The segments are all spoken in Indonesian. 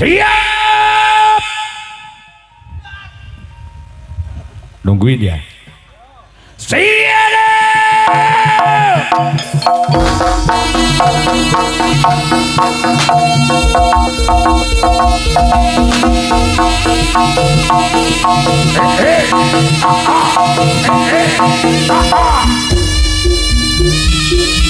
Siap. Nungguin ya. Siap. Hey, hey.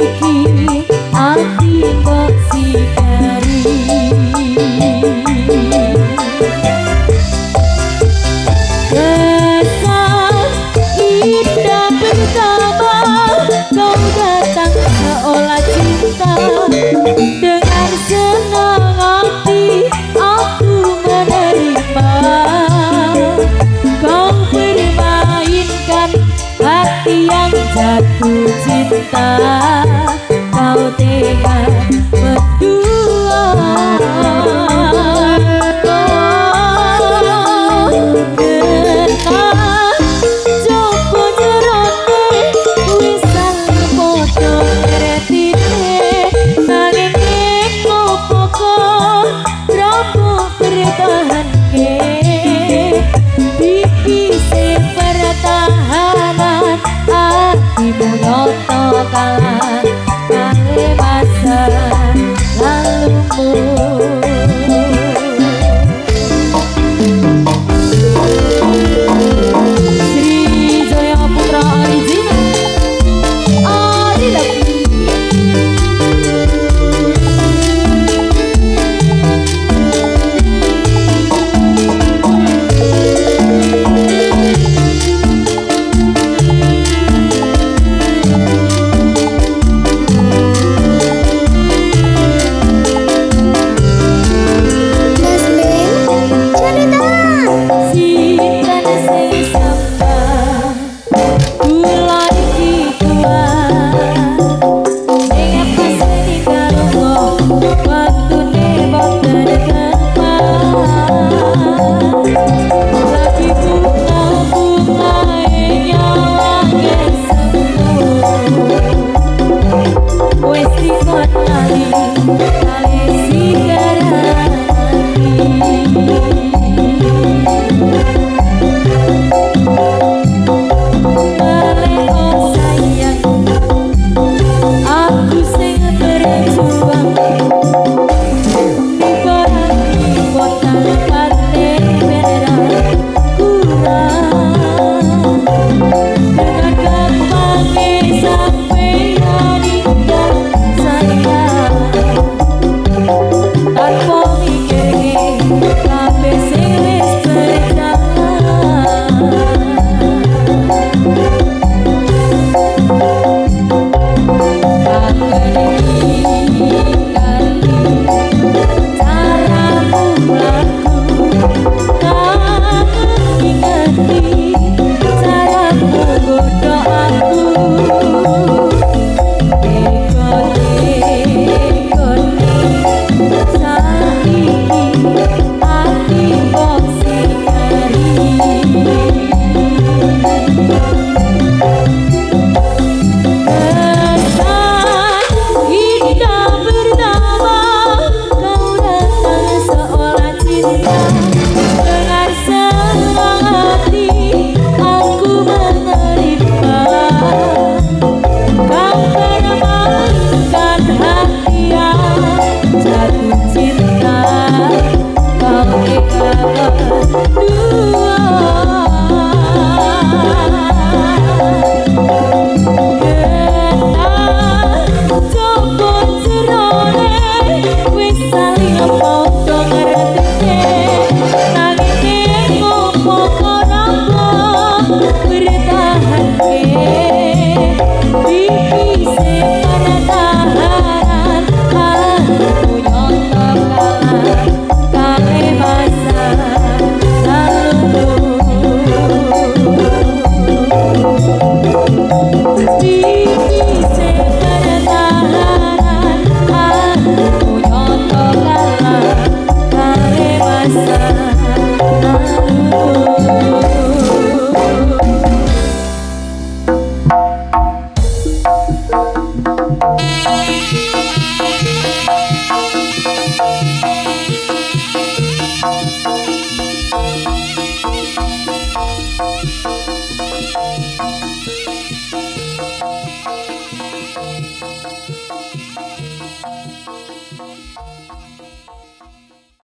লিখি jatuh cinta.